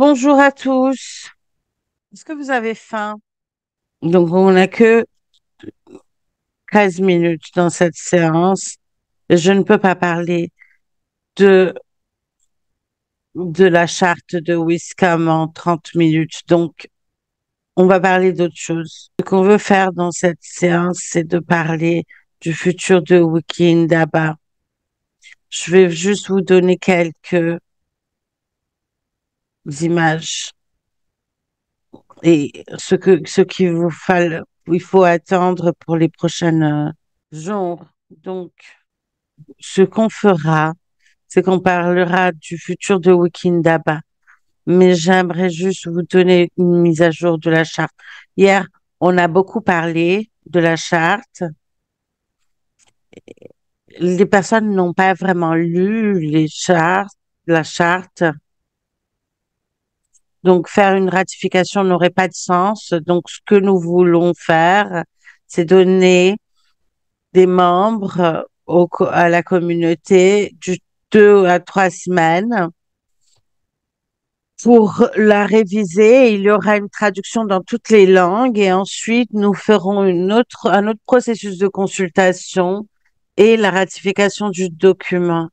Bonjour à tous. Est-ce que vous avez faim? Donc, on n'a que 13 minutes dans cette séance. Je ne peux pas parler de, de la charte de Wiscom en 30 minutes. Donc, on va parler d'autre chose. Ce qu'on veut faire dans cette séance, c'est de parler du futur de Wikindaba. Je vais juste vous donner quelques images et ce que ce qu'il vous faut, il faut attendre pour les prochaines euh, jours. Donc, ce qu'on fera, c'est qu'on parlera du futur de Wikindaba. Mais j'aimerais juste vous donner une mise à jour de la charte. Hier, on a beaucoup parlé de la charte. Les personnes n'ont pas vraiment lu les chartes, la charte. Donc, faire une ratification n'aurait pas de sens. Donc, ce que nous voulons faire, c'est donner des membres à la communauté du deux à trois semaines pour la réviser. Il y aura une traduction dans toutes les langues et ensuite nous ferons une autre, un autre processus de consultation et la ratification du document.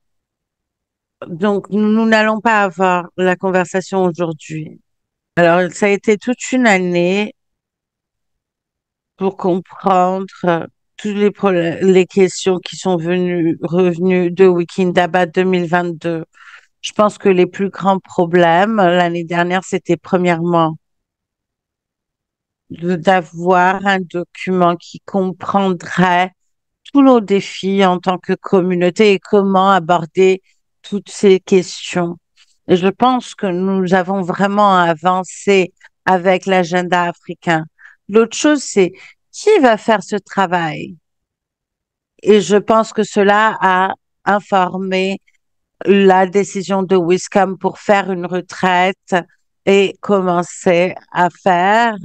Donc, nous n'allons pas avoir la conversation aujourd'hui. Alors, ça a été toute une année pour comprendre toutes les, les questions qui sont venues, revenues de Wikindaba 2022. Je pense que les plus grands problèmes l'année dernière, c'était premièrement d'avoir un document qui comprendrait tous nos défis en tant que communauté et comment aborder toutes ces questions. Et je pense que nous avons vraiment avancé avec l'agenda africain. L'autre chose, c'est qui va faire ce travail? Et je pense que cela a informé la décision de Wiscom pour faire une retraite et commencer à faire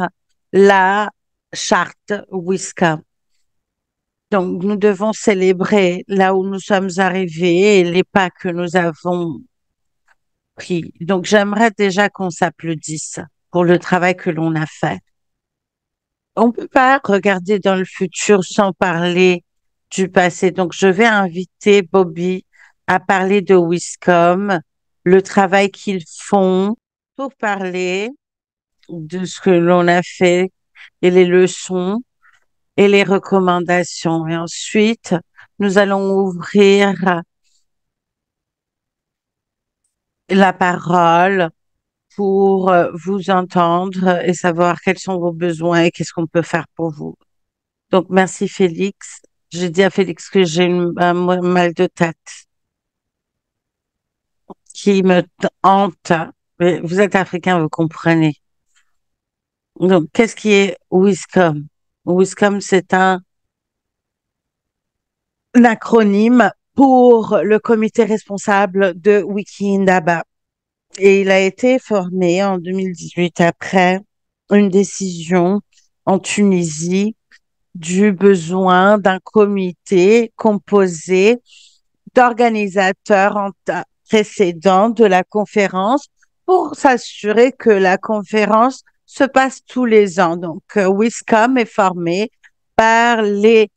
la charte Wiscom. Donc, nous devons célébrer là où nous sommes arrivés et les pas que nous avons pris. Donc, j'aimerais déjà qu'on s'applaudisse pour le travail que l'on a fait. On peut pas regarder dans le futur sans parler du passé. Donc, je vais inviter Bobby à parler de Wiscom, le travail qu'ils font pour parler de ce que l'on a fait et les leçons et les recommandations. Et ensuite, nous allons ouvrir la parole pour euh, vous entendre et savoir quels sont vos besoins et qu'est-ce qu'on peut faire pour vous. Donc, merci Félix. J'ai dit à Félix que j'ai un mal de tête qui me hante. Vous êtes africain, vous comprenez. Donc, qu'est-ce qui est Wiscom? Wiscom, c'est un, acronyme pour le comité responsable de Wikindaba. Et il a été formé en 2018 après une décision en Tunisie du besoin d'un comité composé d'organisateurs précédents de la conférence pour s'assurer que la conférence se passe tous les ans. Donc, euh, Wiscom est formé par les,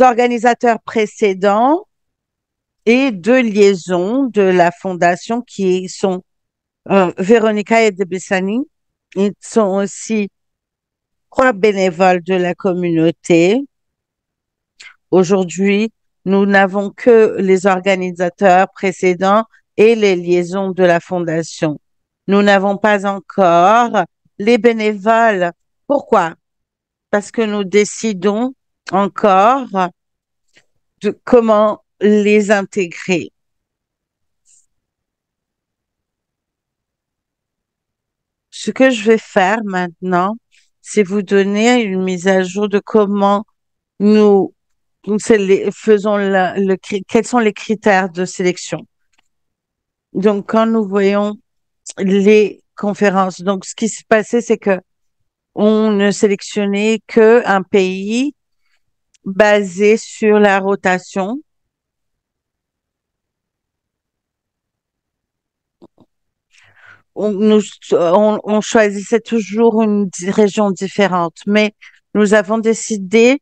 organisateurs précédents et deux liaisons de la fondation qui sont euh, Véronica et Debessani. Ils sont aussi trois bénévoles de la communauté. Aujourd'hui, nous n'avons que les organisateurs précédents et les liaisons de la fondation. Nous n'avons pas encore les bénévoles. Pourquoi? Parce que nous décidons encore de comment les intégrer. Ce que je vais faire maintenant, c'est vous donner une mise à jour de comment nous, faisons quels sont les critères de sélection. Donc, quand nous voyons les conférence. Donc, ce qui s'est passé, c'est que on ne sélectionnait que un pays basé sur la rotation. on, choisissait toujours une région différente, mais nous avons décidé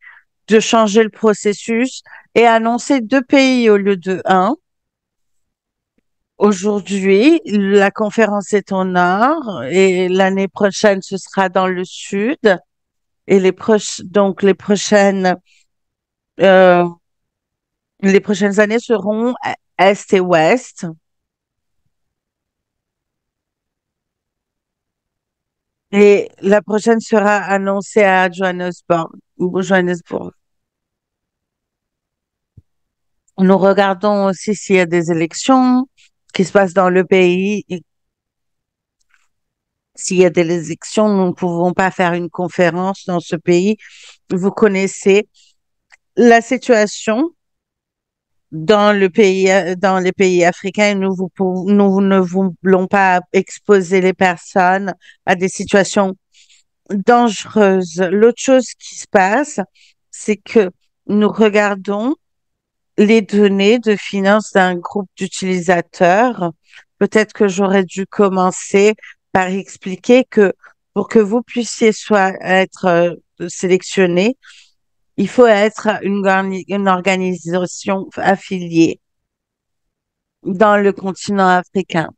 de changer le processus et annoncer deux pays au lieu de un. Aujourd'hui, la conférence est au nord et l'année prochaine, ce sera dans le sud. Et les proches, donc les prochaines, euh, les prochaines années seront est et ouest. Et la prochaine sera annoncée à Johannesburg. Johannesburg. Nous regardons aussi s'il y a des élections qui se passent dans le pays. S'il y a des élections, nous ne pouvons pas faire une conférence dans ce pays. Vous connaissez la situation dans le pays, dans les pays africains. Nous, nous ne voulons pas exposer les personnes à des situations dangereuses. L'autre chose qui se passe, c'est que nous regardons les données de finances d'un groupe d'utilisateurs. Peut-être que j'aurais dû commencer par expliquer que pour que vous puissiez soit être euh, sélectionné, il faut être une, organi- une organisation affiliée dans le continent africain.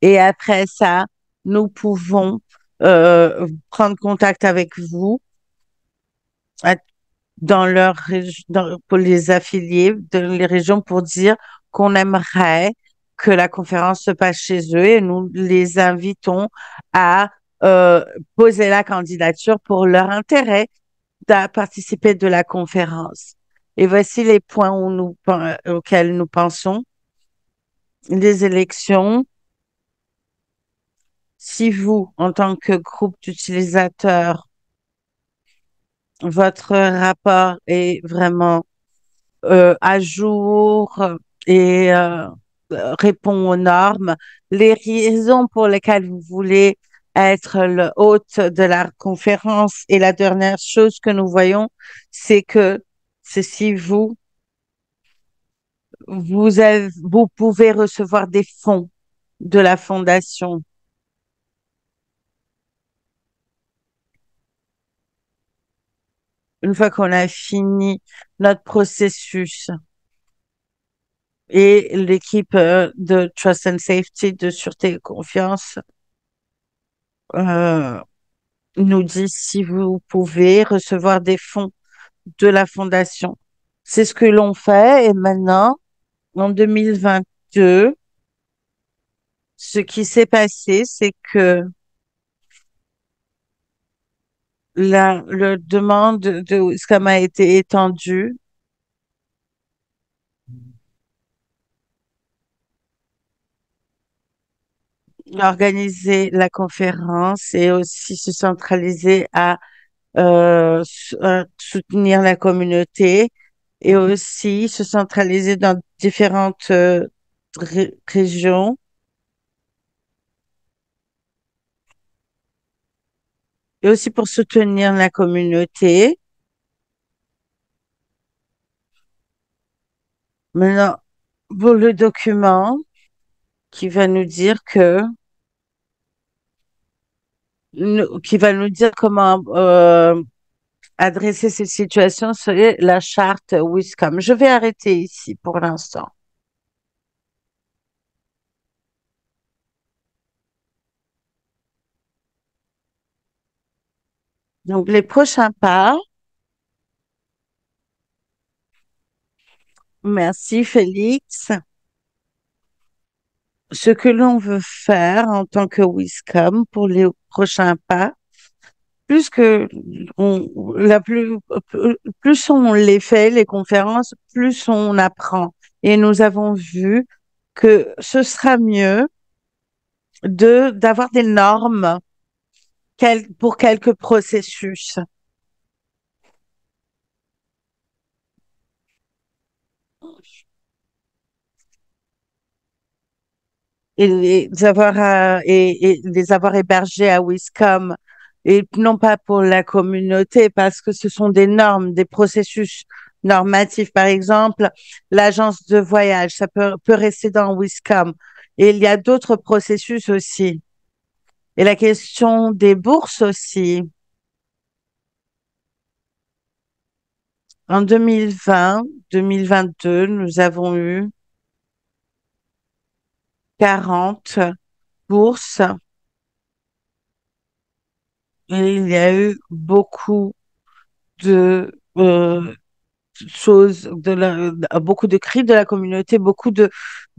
Et après ça, nous pouvons euh, prendre contact avec vous dans leur dans- pour les affiliés de les régions pour dire qu'on aimerait que la conférence se passe chez eux et nous les invitons à euh, poser la candidature pour leur intérêt à participer de la conférence. Et voici les points où nous, auxquels nous pensons. Les élections. Si vous, en tant que groupe d'utilisateurs, votre rapport est vraiment euh, à jour et euh, répond aux normes, les raisons pour lesquelles vous voulez être le hôte de la conférence et la dernière chose que nous voyons, c'est que c'est si vous, vous vous pouvez recevoir des fonds de la fondation. Une fois qu'on a fini notre processus et l'équipe euh, de Trust and Safety, de sûreté et confiance, euh, nous dit si vous pouvez recevoir des fonds de la fondation. C'est ce que l'on fait et maintenant, en 2022, ce qui s'est passé, c'est que la demande de Ouiskam a été étendue organiser la conférence et aussi se centraliser à, euh, à soutenir la communauté et aussi se centraliser dans différentes euh, ré- régions et aussi pour soutenir la communauté. Maintenant, pour le document qui va nous dire que, qui va nous dire comment euh, adresser cette situation, c'est la charte Wiscom. Je vais arrêter ici pour l'instant. Donc, les prochains pas, merci Félix. Ce que l'on veut faire en tant que Wiscom pour les prochains pas, plus que on, la plus, plus on les fait, les conférences, plus on apprend. Et nous avons vu que ce sera mieux de, d'avoir des normes quel- pour quelques processus. et les avoir et, et les avoir hébergés à Wiscom et non pas pour la communauté parce que ce sont des normes, des processus normatifs. Par exemple, l'agence de voyage, ça peut, peut rester dans Wiscom Et il y a d'autres processus aussi. Et la question des bourses aussi. En 2020, 2022, nous avons eu 40 bourses. Et il y a eu beaucoup de euh, choses, beaucoup de cris de la communauté, beaucoup de,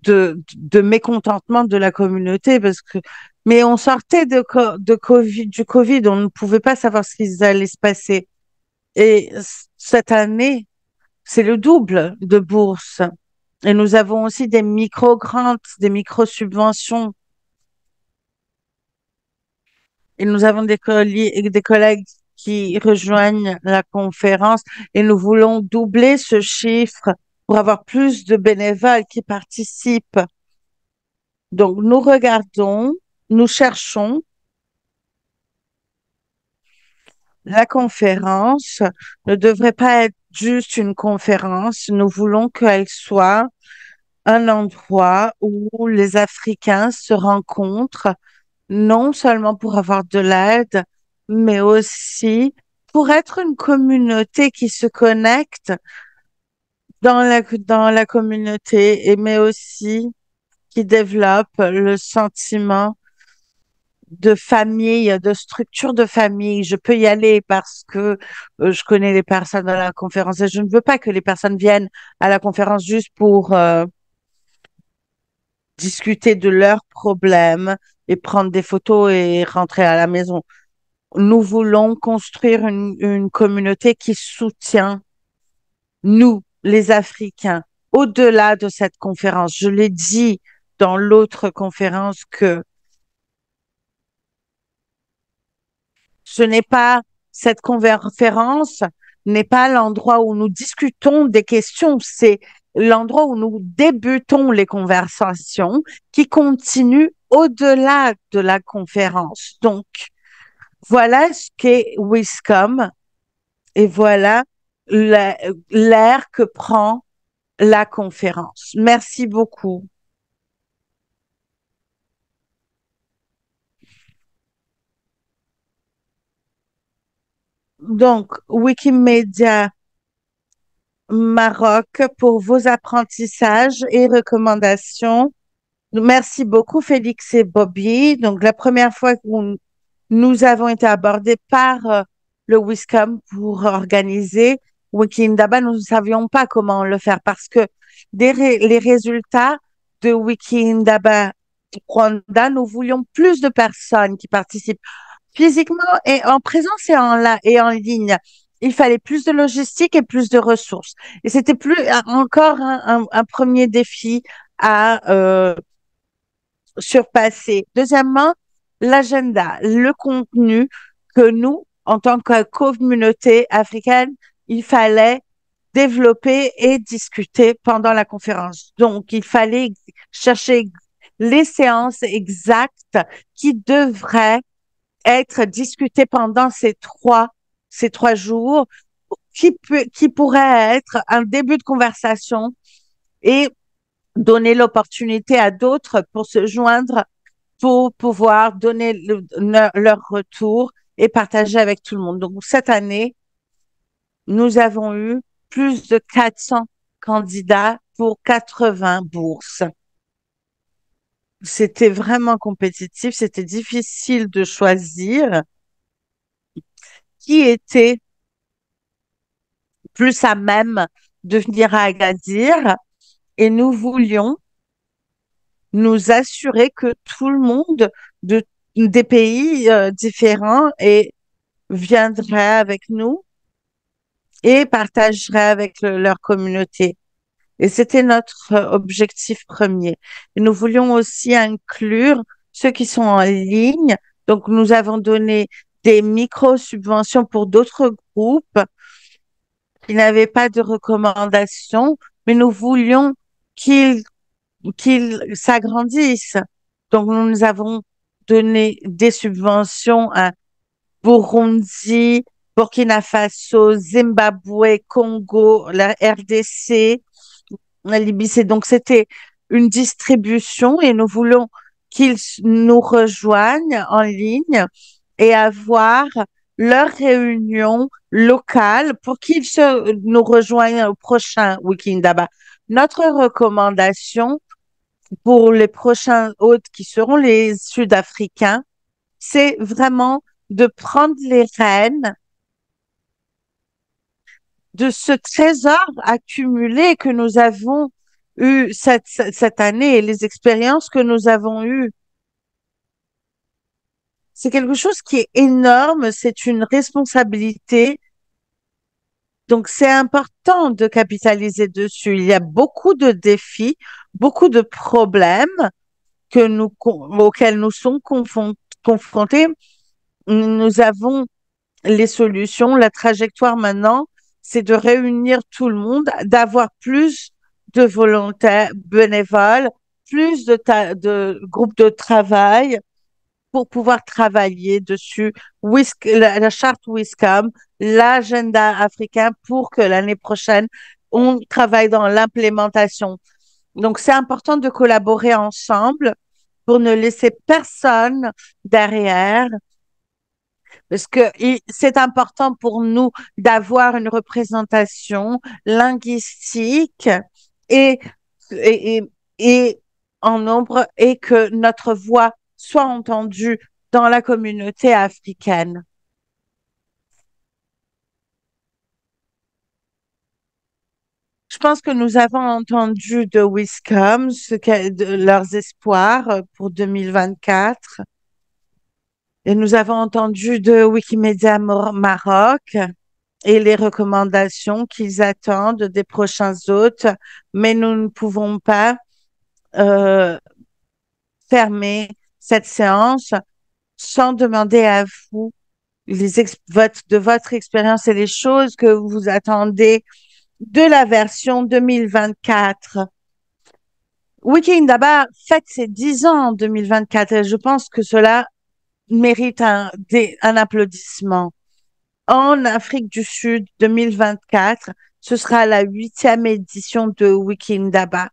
de, de mécontentement de la communauté, parce que, mais on sortait de, COVID, du Covid, on ne pouvait pas savoir ce qui allait se passer. Et cette année, c'est le double de bourses. Et nous avons aussi des micro-grants, des micro-subventions. Et nous avons des collègues qui rejoignent la conférence et nous voulons doubler ce chiffre pour avoir plus de bénévoles qui participent. Donc, nous regardons, nous cherchons la conférence ne devrait pas être juste une conférence. Nous voulons qu'elle soit un endroit où les Africains se rencontrent, non seulement pour avoir de l'aide, mais aussi pour être une communauté qui se connecte dans la, dans la communauté, et mais aussi qui développe le sentiment de famille, de structure de famille. Je peux y aller parce que euh, je connais les personnes à la conférence et je ne veux pas que les personnes viennent à la conférence juste pour euh, discuter de leurs problèmes et prendre des photos et rentrer à la maison. Nous voulons construire une, une communauté qui soutient nous, les Africains, au-delà de cette conférence. Je l'ai dit dans l'autre conférence que ce n'est pas cette conférence n'est pas l'endroit où nous discutons des questions, c'est l'endroit où nous débutons les conversations qui continuent au-delà de la conférence. Donc, voilà ce qu'est Wiscom et voilà l'air que prend la conférence. Merci beaucoup. Donc, Wikimedia Maroc pour vos apprentissages et recommandations. Merci beaucoup, Félix et Bobby. Donc, la première fois que nous avons été abordés par euh, le WISCOM pour organiser Wikindaba, nous ne savions pas comment le faire parce que les résultats de Wikindaba Rwanda, nous voulions plus de personnes qui participent physiquement et en présence et en, et en ligne. Il fallait plus de logistique et plus de ressources. Et c'était plus encore un, un, premier défi à euh, surpasser. Deuxièmement, l'agenda, le contenu que nous, en tant que communauté africaine, il fallait développer et discuter pendant la conférence. Donc, il fallait chercher les séances exactes qui devraient être discuté pendant ces trois, ces trois jours qui peut, qui pourrait être un début de conversation et donner l'opportunité à d'autres pour se joindre, pour pouvoir donner leur retour et partager avec tout le monde. Donc, cette année, nous avons eu plus de 400 candidats pour 80 bourses c'était vraiment compétitif, c'était difficile de choisir qui était plus à même de venir à Agadir et nous voulions nous assurer que tout le monde de des pays euh, différents et viendrait avec nous et partagerait avec leur communauté. Et c'était notre objectif premier. Nous voulions aussi inclure ceux qui sont en ligne. Donc, nous avons donné des micro-subventions pour d'autres groupes qui n'avaient pas de recommandations, mais nous voulions qu'ils qu'ils s'agrandissent. Donc, nous avons donné des subventions à Burundi, Burkina Faso, Zimbabwe, Congo, la RDC, Libye. Donc c'était une distribution et nous voulons qu'ils nous rejoignent en ligne et avoir leur réunion locale pour qu'ils se, nous rejoignent au prochain week-end là-bas. Notre recommandation pour les prochains hôtes qui seront les Sud-Africains, c'est vraiment de prendre les rênes de ce trésor accumulé que nous avons eu cette, cette année et les expériences que nous avons eues. C'est quelque chose qui est énorme, c'est une responsabilité. Donc, c'est important de capitaliser dessus. Il y a beaucoup de défis, beaucoup de problèmes que nous, auxquels nous sommes confrontés. Nous avons les solutions. La trajectoire maintenant, c'est de réunir tout le monde, d'avoir plus de volontaires bénévoles, plus de, de groupes de travail pour pouvoir travailler dessus la, la, charte WISCOM, l'agenda africain pour que l'année prochaine, on travaille dans l'implémentation. Donc, c'est important de collaborer ensemble pour ne laisser personne derrière parce que c'est important pour nous d'avoir une représentation linguistique et, et, et en nombre et que notre voix soit entendue dans la communauté africaine. Je pense que nous avons entendu de Wiscom ce leurs espoirs pour 2024. Et nous avons entendu de Wikimedia Maroc et les recommandations qu'ils attendent des prochains hôtes, mais nous ne pouvons pas euh, fermer cette séance sans demander à vous les de votre expérience et les choses que vous attendez de la version 2024. Weekend d'abord fête ses 10 ans en 2024 et je pense que cela mérite un, un applaudissement. En Afrique du Sud 2024, ce sera la huitième édition de Wikindaba.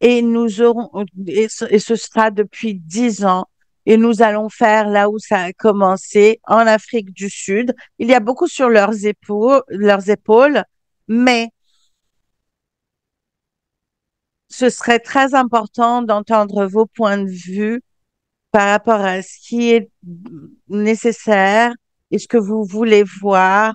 Et nous aurons, et ce, sera depuis dix ans. Et nous allons faire là où ça a commencé, en Afrique du Sud. Il y a beaucoup sur leurs épaules, leurs épaules, mais ce serait très important d'entendre vos points de vue par rapport à ce qui est nécessaire et ce que vous voulez voir